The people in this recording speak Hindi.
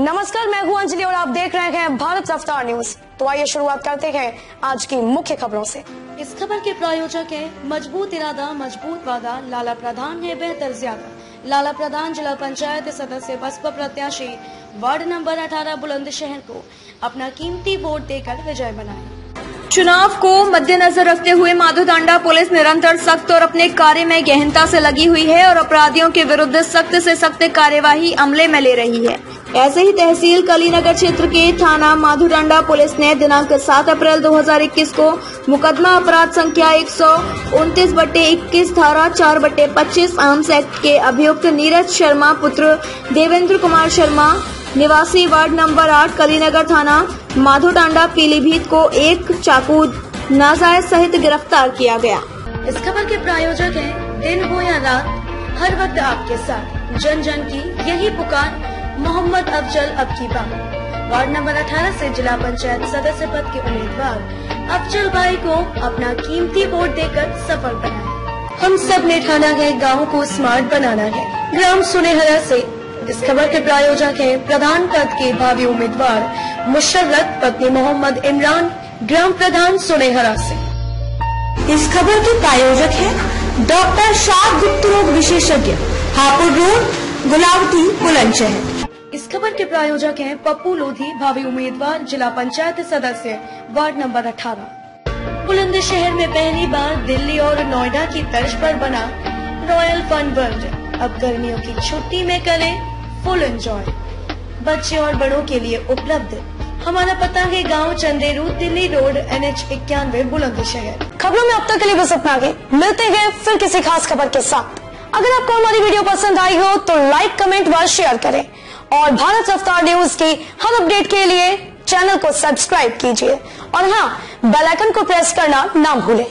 नमस्कार मैं हूँ अंजलि और आप देख रहे हैं भारत रफ्तार न्यूज़। तो आइए शुरुआत करते हैं आज की मुख्य खबरों से। इस खबर के प्रायोजक है मज़बूत इरादा मज़बूत वादा लाला प्रधान है बेहतर ज़्यादा। लाला प्रधान जिला पंचायत सदस्य बसपा प्रत्याशी वार्ड नंबर 18 बुलंदशहर को अपना कीमती वोट देकर विजय बनाए चुनाव को मद्देनजर रखते हुए माधोदांडा पुलिस निरंतर सख्त और अपने कार्य में गहनता से लगी हुई है और अपराधियों के विरुद्ध सख्त से सख्त कार्यवाही अमले में ले रही है। ऐसे ही तहसील कलीनगर क्षेत्र के थाना माधोडांडा पुलिस ने दिनांक 7 अप्रैल 2021 को मुकदमा अपराध संख्या एक सौ उनतीस बट्टे इक्कीस धारा चार बट्टे पच्चीस आर्म्स एक्ट के अभियुक्त नीरज शर्मा, पुत्र देवेंद्र कुमार शर्मा, निवासी वार्ड नंबर आठ कलीनगर थाना माधोडांडा पीलीभीत को एक चाकू नाजायज सहित गिरफ़्तार किया गया। इस खबर के प्रायोजक है, दिन हो या रात, हर वक्त आपके साथ। जन जन की यही पुकार मोहम्मद अफजल अब की बात वार्ड नंबर 18 से जिला पंचायत सदस्य पद के उम्मीदवार अफजल भाई को अपना कीमती वोट देकर सफल बनाया हम सबने ठाना है, गाँव को स्मार्ट बनाना है। ग्राम सुनेहरा से इस खबर के प्रायोजक हैं प्रधान पद के भावी उम्मीदवार मुशर्रत पत्नी मोहम्मद इमरान, ग्राम प्रधान सुनेहरा से। इस खबर के प्रायोजक हैं डॉक्टर शाह गुप्त रोग विशेषज्ञ, हापुड़ रोड गुलावती बुलंदशहर इस के प्रायोजक हैं पप्पू लोधी, भावी उम्मीदवार, जिला पंचायत सदस्य, वार्ड नंबर 18 बुलंदशहर में पहली बार दिल्ली और नोएडा की तर्ज पर बना रॉयल फन वर्ल्ड अब गर्मियों की छुट्टी में करें फुल एंजॉय बच्चे और बड़ों के लिए उपलब्ध। हमारा पता है गाँव Chanderu, Delhi road N H इक्यानवे बुलंदशहर खबरों में अब तक के लिए बस इतना ही मिलते हैं फिर किसी खास खबर के साथ। अगर आपको हमारी वीडियो पसंद आई हो तो लाइक कमेंट व शेयर करें। और भारत रफ्तार न्यूज़ की हर अपडेट के लिए चैनल को सब्सक्राइब कीजिए। और हाँ बेलाइकन को प्रेस करना ना भूलें।